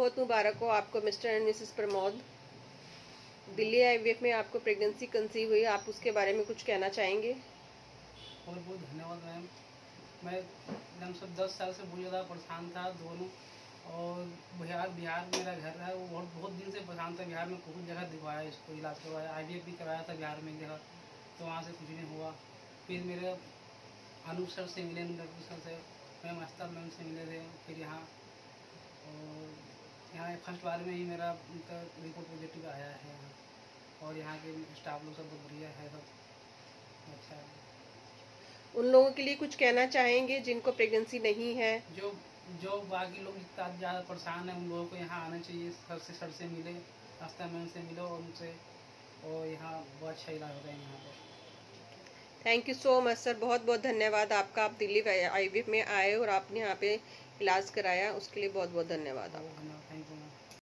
बहुत मुबारक हो आपको, Mr and Mrs Pramod. Delhi IVF में आपको प्रेगनेंसी कंसीव हुई, आप उसके बारे में कुछ कहना चाहेंगे? बहुत बहुत धन्यवाद मैम। मैं एकदम सब दस साल से बहुत ज़्यादा परेशान था दोनों, और बिहार बिहार मेरा घर है वो बहुत बहुत दिन से परेशान था। बिहार में बहुत जगह दिखवाया, इसको इलाज करवाया, आईवीएफ भी कराया था बिहार में जगह तो वहाँ से कुछ नहीं हुआ। फिर मेरे अनूप सर से मिले सर से, मैम अस्तर मैम से मिले थे, फिर यहाँ, और यहाँ फ़र्स्ट बार में ही मेरा उनका रिपोर्ट पॉजिटिव आया है। और यहाँ के स्टाफ लोग सब बहुत बढ़िया है सब अच्छा है। उन लोगों के लिए कुछ कहना चाहेंगे जिनको प्रेगनेंसी नहीं है? जो जो बाकी लोग ज़्यादा परेशान है उन लोगों को यहाँ आना चाहिए सर से सर से मिले आस्था मैम से मिलो उनसे। और यहाँ बहुत अच्छा इलाज होता है यहाँ पर। Thank you so much sir बहुत बहुत धन्यवाद आपका। आप दिल्ली आई में आए और आपने यहाँ पे इलाज कराया। उसके लिए बहुत बहुत धन्यवाद आपका।